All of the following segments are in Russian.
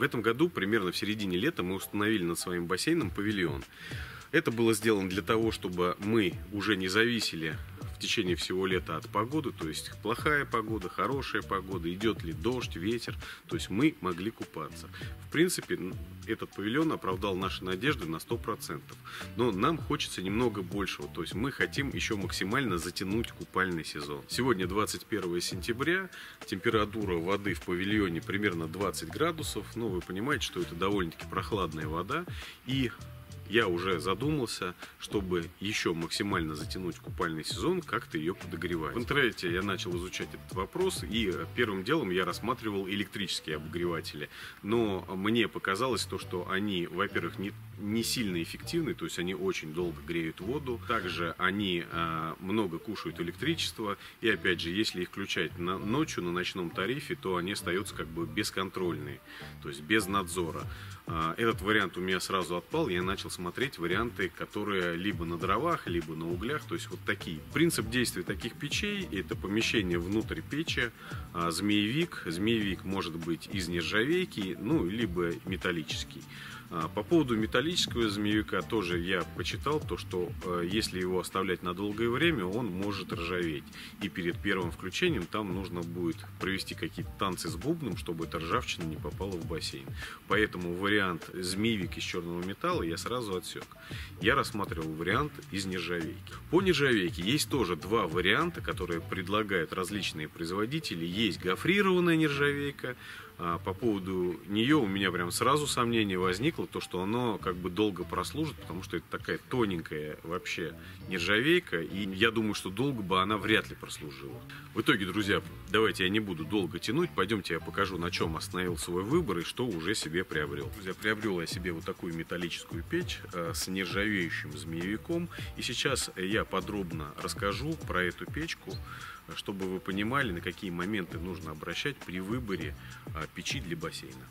В этом году, примерно в середине лета, мы установили над своим бассейном павильон. Это было сделано для того, чтобы мы уже не зависели в течение всего лета от погоды, то есть плохая погода, хорошая погода, идет ли дождь, ветер, то есть мы могли купаться. В принципе, этот павильон оправдал наши надежды на 100%, но нам хочется немного большего, то есть мы хотим еще максимально затянуть купальный сезон. Сегодня 21 сентября, температура воды в павильоне примерно 20 градусов, ну вы понимаете, что это довольно-таки прохладная вода, и я уже задумался, чтобы еще максимально затянуть купальный сезон, как-то ее подогревать. В интернете я начал изучать этот вопрос, и первым делом я рассматривал электрические обогреватели. Но мне показалось то, что они, во-первых, не, не сильно эффективны, то есть они очень долго греют воду. Также они э, много кушают электричество. И опять же, если их включать на, ночью на ночном тарифе, то они остаются как бы бесконтрольные, то есть без надзора. Э, этот вариант у меня сразу отпал, я начал смотреть варианты, которые либо на дровах, либо на углях, то есть вот такие. Принцип действия таких печей – это помещение внутрь печи, а, змеевик. Змеевик может быть из нержавейки, ну, либо металлический. А, по поводу металлического змеевика тоже я почитал то, что э, если его оставлять на долгое время, он может ржаветь. И перед первым включением там нужно будет провести какие-то танцы с бубном, чтобы эта ржавчина не попала в бассейн. Поэтому вариант змеевик из черного металла я сразу отсек. Я рассматривал вариант из нержавейки. По нержавейке есть тоже два варианта, которые предлагают различные производители. Есть гофрированная нержавейка, по поводу нее у меня прям сразу сомнение возникло, то, что оно как бы долго прослужит, потому что это такая тоненькая вообще нержавейка, и я думаю, что долго бы она вряд ли прослужила. В итоге, друзья, давайте я не буду долго тянуть, пойдемте я покажу, на чем остановил свой выбор и что уже себе приобрел. Друзья, приобрел я себе вот такую металлическую печь э, с нержавеющим змеевиком, и сейчас я подробно расскажу про эту печку, чтобы вы понимали, на какие моменты нужно обращать при выборе а, печи для бассейна.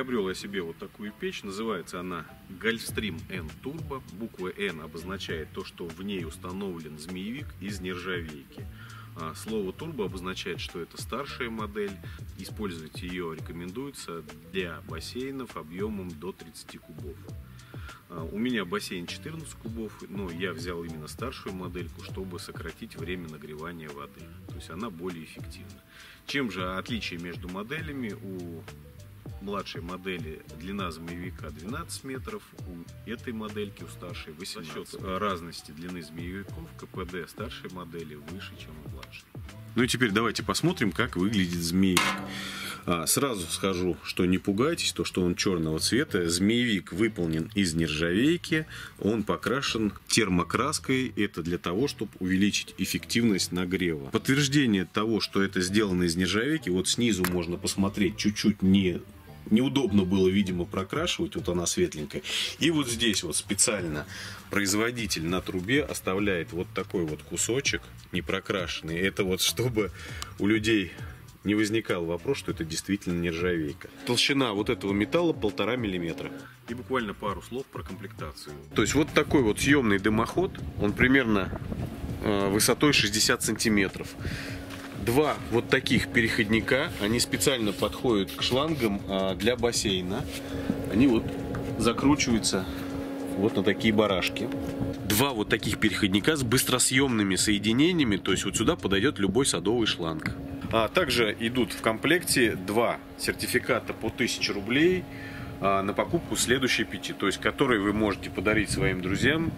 Приобрел я себе вот такую печь. Называется она Gulfstream N Turbo. Буква N обозначает то, что в ней установлен змеевик из нержавейки. А слово турбо обозначает, что это старшая модель. Использовать ее рекомендуется для бассейнов объемом до 30 кубов. А, у меня бассейн 14 кубов, но я взял именно старшую модельку, чтобы сократить время нагревания воды. То есть она более эффективна. Чем же отличие между моделями? У младшей модели длина змеевика 12 метров, у этой модельки, у старшей 18. За счет разности длины змеевиков КПД старшей модели выше, чем у младшей. Ну и теперь давайте посмотрим, как выглядит змеевик. А, сразу скажу, что не пугайтесь, то, что он черного цвета. Змеевик выполнен из нержавейки, он покрашен термокраской. Это для того, чтобы увеличить эффективность нагрева. Подтверждение того, что это сделано из нержавейки, вот снизу можно посмотреть чуть-чуть не неудобно было, видимо, прокрашивать, вот она светленькая. И вот здесь вот специально производитель на трубе оставляет вот такой вот кусочек непрокрашенный. Это вот чтобы у людей не возникал вопрос, что это действительно нержавейка. Толщина вот этого металла полтора миллиметра. И буквально пару слов про комплектацию. То есть вот такой вот съемный дымоход, он примерно э, высотой 60 сантиметров два вот таких переходника. Они специально подходят к шлангам а, для бассейна. Они вот закручиваются вот на такие барашки. Два вот таких переходника с быстросъемными соединениями, то есть вот сюда подойдет любой садовый шланг. А также идут в комплекте два сертификата по 1000 рублей а, на покупку следующей пяти, то есть которые вы можете подарить своим друзьям.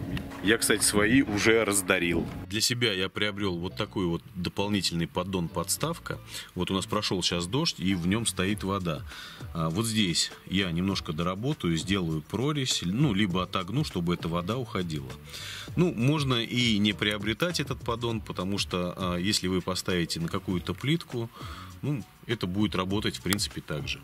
Я, кстати, свои уже раздарил. Для себя я приобрел вот такой вот дополнительный поддон-подставка. Вот у нас прошел сейчас дождь, и в нем стоит вода. А вот здесь я немножко доработаю, сделаю прорезь, ну, либо отогну, чтобы эта вода уходила. Ну, можно и не приобретать этот поддон, потому что а, если вы поставите на какую-то плитку, ну, это будет работать, в принципе, так же.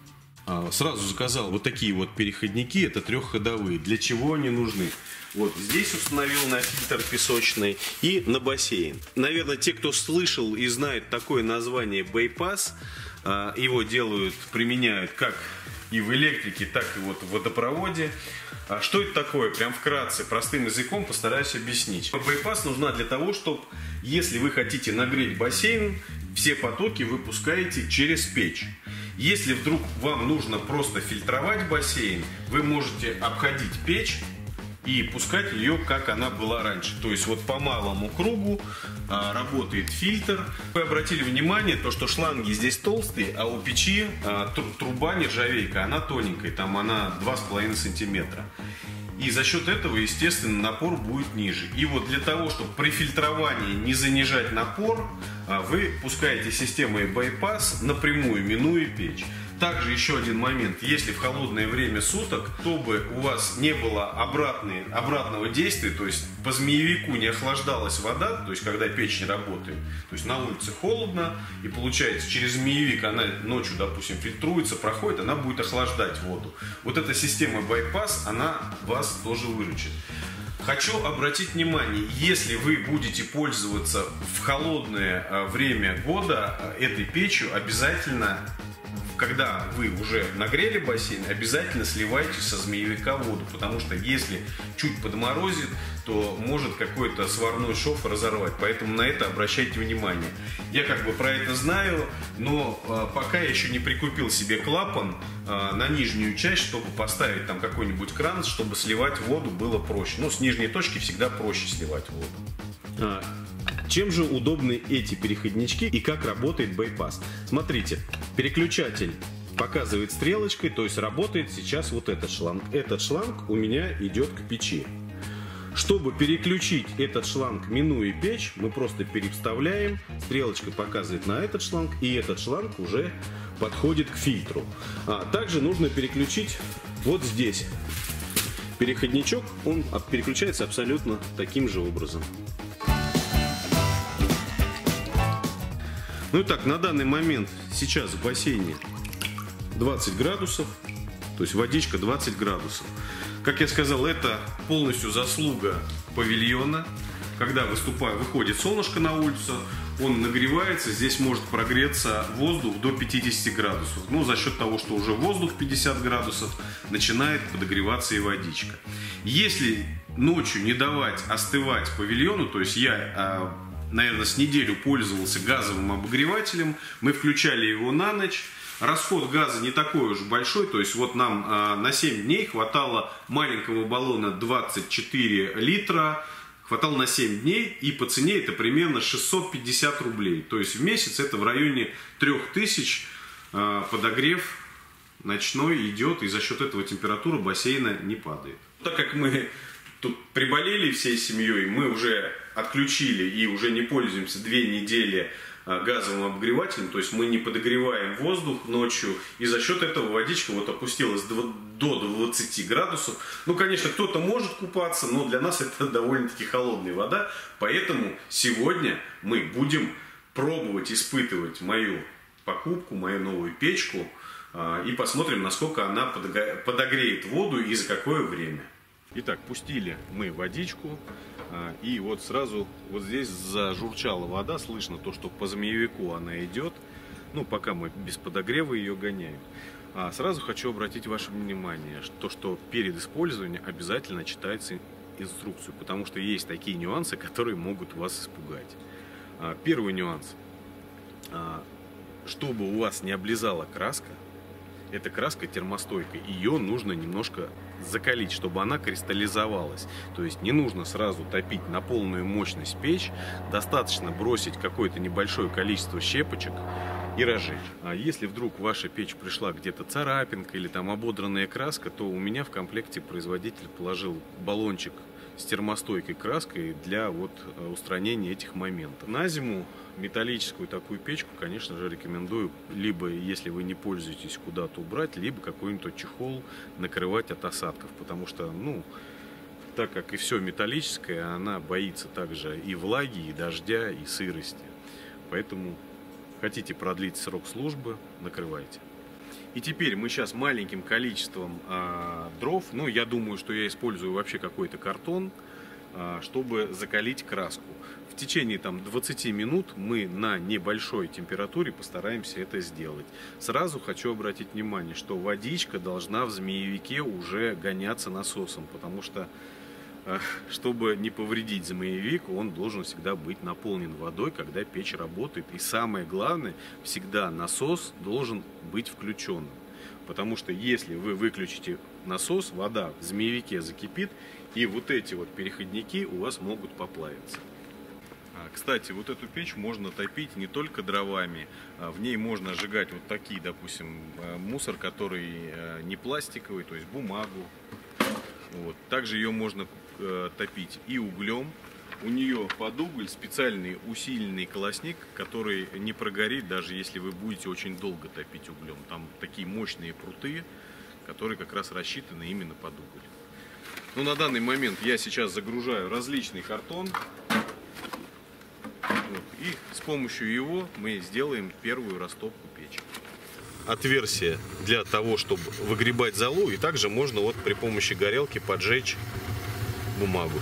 А, сразу заказал вот такие вот переходники, это трехходовые. Для чего они нужны? Вот здесь установил на фильтр песочный и на бассейн. Наверное, те, кто слышал и знает такое название байпас, а, его делают, применяют как и в электрике, так и вот в водопроводе. А что это такое? Прям вкратце, простым языком постараюсь объяснить. Байпас нужна для того, чтобы, если вы хотите нагреть бассейн, все потоки вы пускаете через печь. Если вдруг вам нужно просто фильтровать бассейн, вы можете обходить печь и пускать ее, как она была раньше. То есть вот по малому кругу а, работает фильтр. Вы обратили внимание, то, что шланги здесь толстые, а у печи а, труба нержавейка, она тоненькая, там она 2,5 сантиметра. И за счет этого, естественно, напор будет ниже. И вот для того, чтобы при фильтровании не занижать напор, а, вы пускаете системой bypass напрямую, минуя печь. Также еще один момент. Если в холодное время суток, чтобы у вас не было обратной, обратного действия, то есть по змеевику не охлаждалась вода, то есть когда печь не работает, то есть на улице холодно, и получается через змеевик она ночью, допустим, фильтруется, проходит, она будет охлаждать воду. Вот эта система байпас, она вас тоже выручит. Хочу обратить внимание, если вы будете пользоваться в холодное э, время года э, этой печью, обязательно когда вы уже нагрели бассейн, обязательно сливайте со змеевика воду, потому что если чуть подморозит, то может какой-то сварной шов разорвать. Поэтому на это обращайте внимание. Я как бы про это знаю, но э, пока я еще не прикупил себе клапан э, на нижнюю часть, чтобы поставить там какой-нибудь кран, чтобы сливать воду было проще. Ну, с нижней точки всегда проще сливать воду. Чем же удобны эти переходнички и как работает байпас? Смотрите, переключатель показывает стрелочкой, то есть работает сейчас вот этот шланг. Этот шланг у меня идет к печи. Чтобы переключить этот шланг, минуя печь, мы просто переставляем, стрелочка показывает на этот шланг, и этот шланг уже подходит к фильтру. А также нужно переключить вот здесь. Переходничок, он переключается абсолютно таким же образом. Ну и так, на данный момент сейчас в бассейне 20 градусов, то есть водичка 20 градусов. Как я сказал, это полностью заслуга павильона. Когда выступает, выходит солнышко на улицу, он нагревается, здесь может прогреться воздух до 50 градусов. Ну, за счет того, что уже воздух 50 градусов, начинает подогреваться и водичка. Если ночью не давать остывать павильону, то есть я а, наверное, с неделю пользовался газовым обогревателем. Мы включали его на ночь. Расход газа не такой уж большой, то есть вот нам э, на 7 дней хватало маленького баллона 24 литра, хватало на 7 дней, и по цене это примерно 650 рублей. То есть в месяц это в районе 3000 э, подогрев ночной идет, и за счет этого температура бассейна не падает. Так как мы тут приболели всей семьей, мы уже отключили и уже не пользуемся две недели а, газовым обогревателем, то есть мы не подогреваем воздух ночью, и за счет этого водичка вот опустилась до 20 градусов. Ну, конечно, кто-то может купаться, но для нас это довольно-таки холодная вода, поэтому сегодня мы будем пробовать испытывать мою покупку, мою новую печку, а, и посмотрим, насколько она подогреет воду и за какое время. Итак, пустили мы водичку, а, и вот сразу вот здесь зажурчала вода, слышно то, что по змеевику она идет. Ну, пока мы без подогрева ее гоняем. А сразу хочу обратить ваше внимание, что, что перед использованием обязательно читается инструкцию, потому что есть такие нюансы, которые могут вас испугать. А, первый нюанс. А, чтобы у вас не облизала краска, эта краска термостойкая, ее нужно немножко закалить, чтобы она кристаллизовалась. То есть не нужно сразу топить на полную мощность печь, достаточно бросить какое-то небольшое количество щепочек и разжечь. А если вдруг ваша печь пришла где-то царапинка или там ободранная краска, то у меня в комплекте производитель положил баллончик с термостойкой краской для вот э, устранения этих моментов. На зиму металлическую такую печку, конечно же, рекомендую либо, если вы не пользуетесь, куда-то убрать, либо какой-нибудь чехол накрывать от осадков, потому что, ну, так как и все металлическое, она боится также и влаги, и дождя, и сырости. Поэтому хотите продлить срок службы, накрывайте. И теперь мы сейчас маленьким количеством а, дров, ну я думаю, что я использую вообще какой-то картон, чтобы закалить краску. В течение там 20 минут мы на небольшой температуре постараемся это сделать. Сразу хочу обратить внимание, что водичка должна в змеевике уже гоняться насосом, потому что а, чтобы не повредить змеевик, он должен всегда быть наполнен водой, когда печь работает. И самое главное, всегда насос должен быть включенным. Потому что если вы выключите насос, вода в змеевике закипит, и вот эти вот переходники у вас могут поплавиться. А, кстати, вот эту печь можно топить не только дровами, а в ней можно сжигать вот такие, допустим, э, мусор, который не пластиковый, то есть бумагу. Вот. Также ее можно э, топить и углем. У нее под уголь специальный усиленный колосник, который не прогорит, даже если вы будете очень долго топить углем. Там такие мощные пруты, которые как раз рассчитаны именно под уголь. Ну, на данный момент я сейчас загружаю различный картон. Вот, и с помощью его мы сделаем первую растопку печи. Отверстие для того, чтобы выгребать золу. И также можно вот при помощи горелки поджечь бумагу.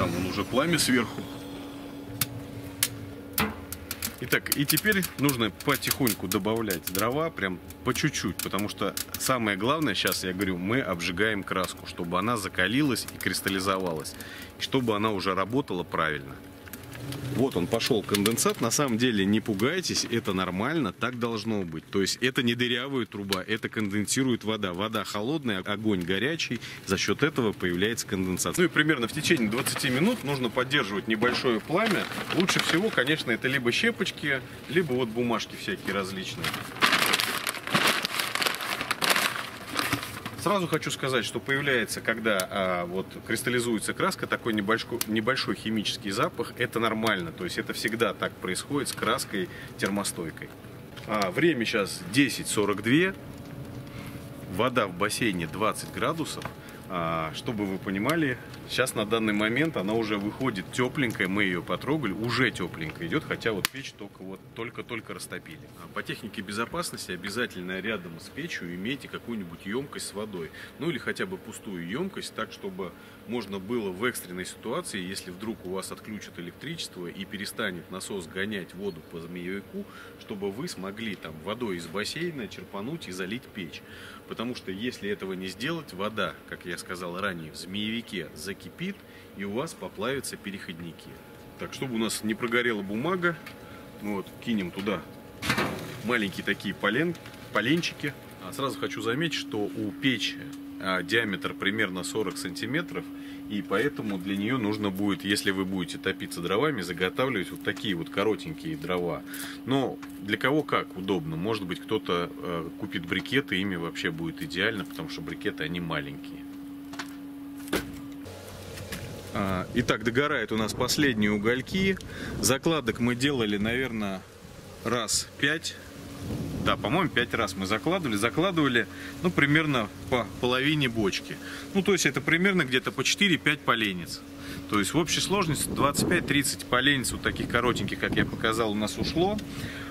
Там он уже пламя сверху. Итак, и теперь нужно потихоньку добавлять дрова, прям по чуть-чуть, потому что самое главное, сейчас я говорю, мы обжигаем краску, чтобы она закалилась и кристаллизовалась, чтобы она уже работала правильно. Вот он пошел конденсат. На самом деле не пугайтесь, это нормально, так должно быть. То есть это не дырявая труба, это конденсирует вода. Вода холодная, огонь горячий, за счет этого появляется конденсат. Ну и примерно в течение 20 минут нужно поддерживать небольшое пламя. Лучше всего, конечно, это либо щепочки, либо вот бумажки всякие различные. Сразу хочу сказать, что появляется, когда а, вот кристаллизуется краска, такой небольшой, небольшой химический запах, это нормально. То есть это всегда так происходит с краской термостойкой. А, время сейчас 10.42. Вода в бассейне 20 градусов. А, чтобы вы понимали, сейчас на данный момент она уже выходит тепленькая, мы ее потрогали, уже тепленькая идет, хотя вот печь только вот только-только растопили. А по технике безопасности обязательно рядом с печью имейте какую-нибудь емкость с водой, ну или хотя бы пустую емкость, так чтобы можно было в экстренной ситуации, если вдруг у вас отключат электричество и перестанет насос гонять воду по змеевику, чтобы вы смогли там водой из бассейна черпануть и залить печь. Потому что если этого не сделать, вода, как я сказал ранее, в змеевике закипит и у вас поплавятся переходники. Так, чтобы у нас не прогорела бумага, мы вот кинем туда маленькие такие полен, поленчики. А сразу хочу заметить, что у печи диаметр примерно 40 сантиметров, и поэтому для нее нужно будет, если вы будете топиться дровами, заготавливать вот такие вот коротенькие дрова. Но для кого как удобно. Может быть, кто-то э, купит брикеты, ими вообще будет идеально, потому что брикеты, они маленькие. А, итак, догорают у нас последние угольки. Закладок мы делали, наверное, раз пять да, по-моему, пять раз мы закладывали. Закладывали, ну, примерно по половине бочки. Ну, то есть это примерно где-то по 4-5 поленец. То есть в общей сложности 25-30 поленец вот таких коротеньких, как я показал, у нас ушло.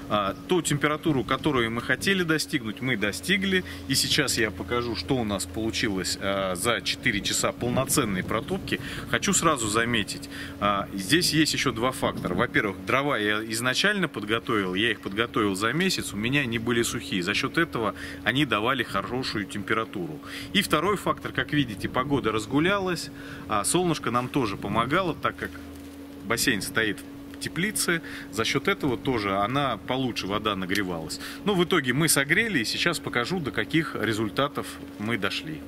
А, ту температуру, которую мы хотели достигнуть, мы достигли. И сейчас я покажу, что у нас получилось а, за 4 часа полноценной протопки. Хочу сразу заметить, а, здесь есть еще два фактора. Во-первых, дрова я изначально подготовил, я их подготовил за месяц, у меня не были сухие. За счет этого они давали хорошую температуру. И второй фактор, как видите, погода разгулялась, солнышко нам тоже помогало, так как бассейн стоит теплицы. За счет этого тоже она получше вода нагревалась. Но в итоге мы согрели и сейчас покажу, до каких результатов мы дошли.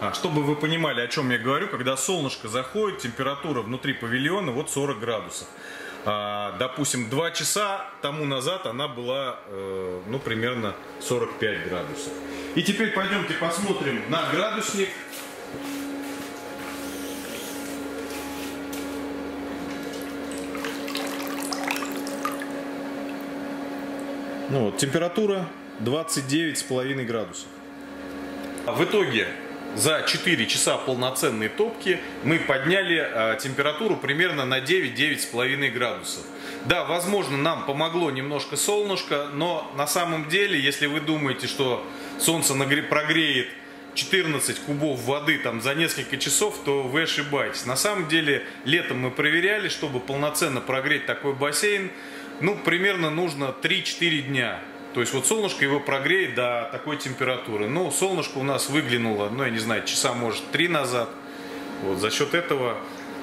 А, чтобы вы понимали, о чем я говорю, когда солнышко заходит, температура внутри павильона вот 40 градусов. А, допустим, 2 часа тому назад она была, э, ну, примерно 45 градусов. И теперь пойдемте посмотрим на градусник. Ну вот, температура 29,5 градусов. В итоге за 4 часа полноценной топки мы подняли э, температуру примерно на 9-9,5 градусов. Да, возможно, нам помогло немножко солнышко, но на самом деле, если вы думаете, что солнце прогреет 14 кубов воды там за несколько часов, то вы ошибаетесь. На самом деле, летом мы проверяли, чтобы полноценно прогреть такой бассейн, ну, примерно нужно 3-4 дня. То есть вот солнышко его прогреет до такой температуры. Но солнышко у нас выглянуло, ну, я не знаю, часа, может, 3 назад. Вот за счет этого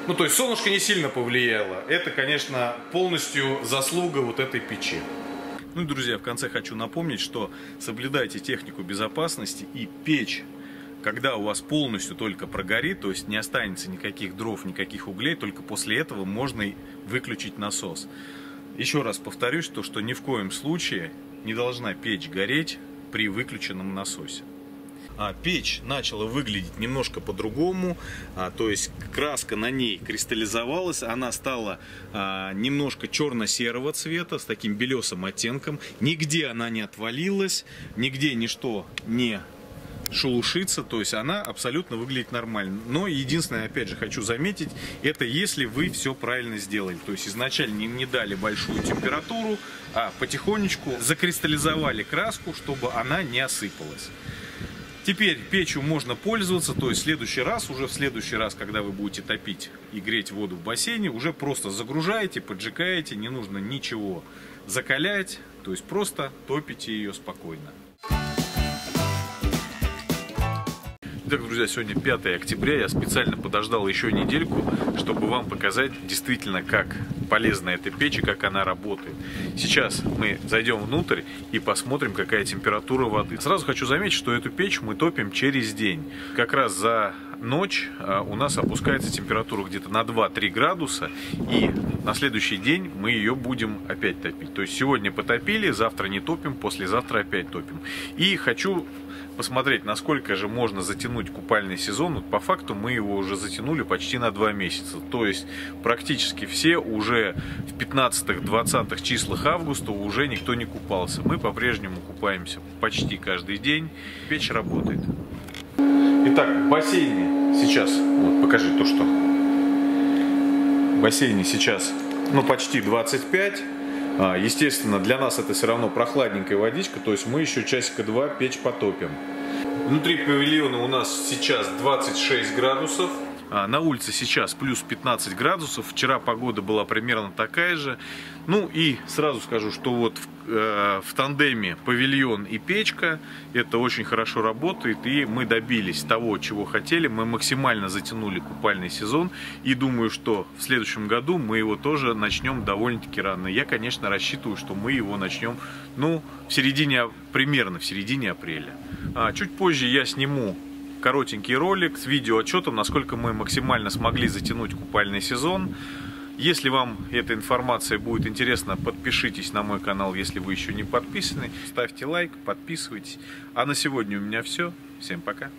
ну, то есть солнышко не сильно повлияло. Это, конечно, полностью заслуга вот этой печи. Ну и, друзья, в конце хочу напомнить, что соблюдайте технику безопасности и печь когда у вас полностью только прогорит, то есть не останется никаких дров, никаких углей, только после этого можно выключить насос. Еще раз повторюсь, то, что ни в коем случае не должна печь гореть при выключенном насосе. А, печь начала выглядеть немножко по-другому, а, то есть краска на ней кристаллизовалась, она стала а, немножко черно-серого цвета с таким белесым оттенком, нигде она не отвалилась, нигде ничто не шелушится, то есть она абсолютно выглядит нормально. Но единственное, опять же, хочу заметить, это если вы все правильно сделали. То есть изначально не, не дали большую температуру, а потихонечку закристаллизовали краску, чтобы она не осыпалась. Теперь печью можно пользоваться, то есть в следующий раз, уже в следующий раз, когда вы будете топить и греть воду в бассейне, уже просто загружаете, поджигаете, не нужно ничего закалять, то есть просто топите ее спокойно. Итак, друзья, сегодня 5 октября. Я специально подождал еще недельку, чтобы вам показать действительно, как полезна эта печь и как она работает. Сейчас мы зайдем внутрь и посмотрим, какая температура воды. Сразу хочу заметить, что эту печь мы топим через день. Как раз за ночь а, у нас опускается температура где-то на 2-3 градуса, и на следующий день мы ее будем опять топить. То есть сегодня потопили, завтра не топим, послезавтра опять топим. И хочу посмотреть, насколько же можно затянуть купальный сезон. Вот по факту мы его уже затянули почти на 2 месяца. То есть практически все уже в 15-20 числах августа уже никто не купался. Мы по-прежнему купаемся почти каждый день. Печь работает. Итак, в бассейне сейчас, вот покажи то, что в бассейне сейчас, ну почти 25 а, естественно, для нас это все равно прохладненькая водичка, то есть мы еще часика два печь потопим. Внутри павильона у нас сейчас 26 градусов. А, на улице сейчас плюс 15 градусов. Вчера погода была примерно такая же. Ну и сразу скажу, что вот в, э, в тандеме павильон и печка это очень хорошо работает. И мы добились того, чего хотели. Мы максимально затянули купальный сезон. И думаю, что в следующем году мы его тоже начнем довольно-таки рано. Я, конечно, рассчитываю, что мы его начнем ну, в середине, примерно в середине апреля. А чуть позже я сниму коротенький ролик с видеоотчетом, насколько мы максимально смогли затянуть купальный сезон. Если вам эта информация будет интересна, подпишитесь на мой канал, если вы еще не подписаны. Ставьте лайк, подписывайтесь. А на сегодня у меня все. Всем пока.